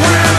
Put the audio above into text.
We're.